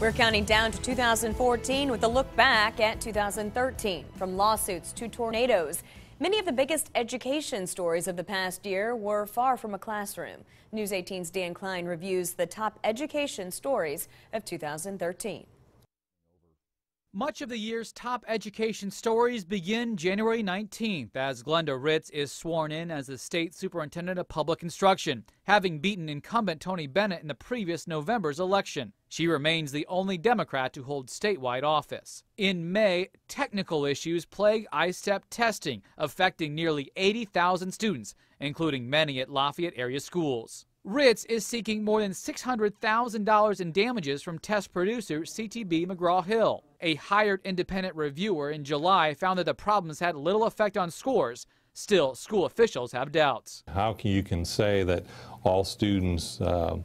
We're counting down to 2014 with a look back at 2013. From lawsuits to tornadoes, many of the biggest education stories of the past year were far from a classroom. News 18's Dan Klein reviews the top education stories of 2013. Much of the year's top education stories begin January 19th as Glenda Ritz is sworn in as the state superintendent of public instruction, having beaten incumbent Tony Bennett in the previous November's election. She remains the only Democrat to hold statewide office. In May, technical issues plague ISTEP testing, affecting nearly 80,000 students, including many at Lafayette area schools. Ritz is seeking more than $600,000 in damages from test producer CTB McGraw-Hill. A hired independent reviewer in July found that the problems had little effect on scores. Still, school officials have doubts. How can you can say that all students uh,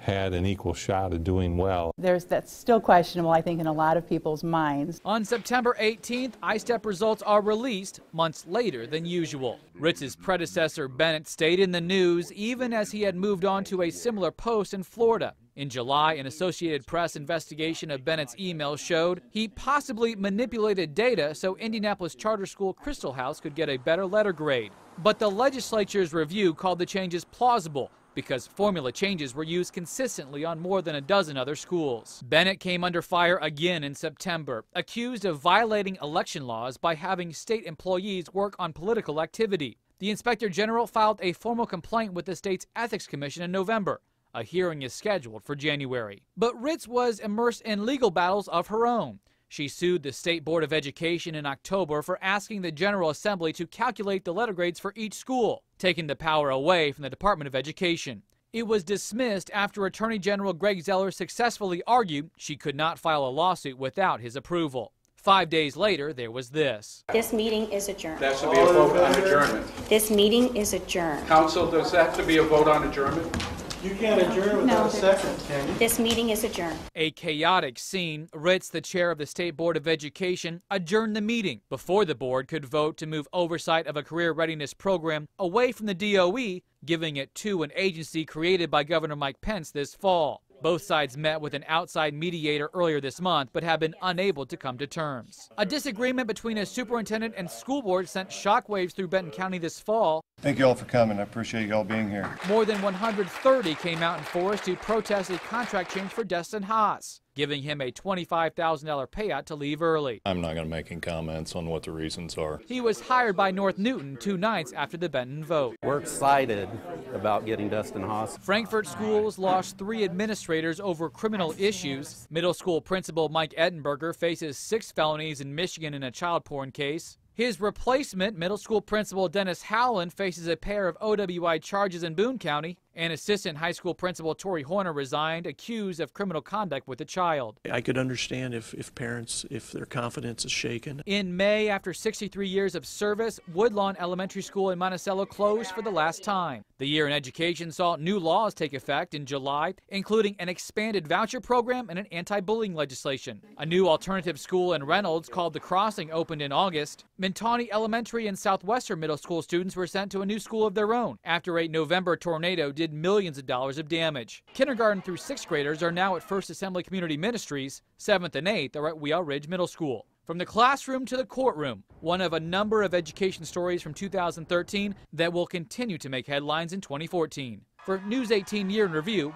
had an equal shot at doing well. There's that's still questionable, I think, in a lot of people's minds. On September 18th, ISTEP results are released months later than usual. Ritz's predecessor Bennett stayed in the news even as he had moved on to a similar post in Florida. In July, an Associated Press investigation of Bennett's emails showed he possibly manipulated data so Indianapolis charter school Christel House could get a better letter grade. But the legislature's review called the changes plausible because formula changes were used consistently on more than a dozen other schools. Bennett came under fire again in September, accused of violating election laws by having state employees work on political activity. The Inspector General filed a formal complaint with the state's Ethics Commission in November. A hearing is scheduled for January. But Ritz was immersed in legal battles of her own. She sued the State Board of Education in October for asking the General Assembly to calculate the letter grades for each school, taking the power away from the Department of Education. It was dismissed after Attorney General Greg Zoeller successfully argued she could not file a lawsuit without his approval. Five days later, there was this. This meeting is adjourned. That should be a vote on adjournment. This meeting is adjourned. Council, does that have to be a vote on adjournment? You can't adjourn without a second, can you? This meeting is adjourned. A chaotic scene. Ritz, the chair of the State Board of Education, adjourned the meeting before the board could vote to move oversight of a career readiness program away from the DOE, giving it to an agency created by Governor Mike Pence this fall. Both sides met with an outside mediator earlier this month, but have been unable to come to terms. A disagreement between a superintendent and school board sent shockwaves through Benton County this fall. Thank you all for coming. I appreciate you all being here. More than 130 came out in force to protest a contract change for Dustin Haas giving him a $25,000 payout to leave early. I'm not going to make any comments on what the reasons are. He was hired by North Newton two nights after the Benton vote. We're excited about getting Dustin Haas. Frankfort schools lost three administrators over criminal issues. Middle school principal Mike Ettenberger faces six felonies in Michigan in a child porn case. His replacement, middle school principal Dennis Howland, faces a pair of OWI charges in Boone County. And assistant high school principal Tori Horner resigned, accused of criminal conduct with a child. I could understand if, if parents, if their confidence is shaken. In May, after 63 years of service, Woodlawn Elementary School in Monticello closed for the last time. The year in education saw new laws take effect in July, including an expanded voucher program and an anti-bullying legislation. A new alternative school in Reynolds called The Crossing opened in August. Mintonye Elementary and Southwestern Middle School students were sent to a new school of their own after a November tornado did millions of dollars of damage. Kindergarten through sixth graders are now at First Assembly Community Ministries. Seventh and eighth are at Wea Ridge Middle School. From the classroom to the courtroom, one of a number of education stories from 2013 that will continue to make headlines in 2014. For News 18 Year in Review,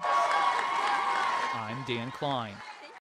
I'm Dan Klein.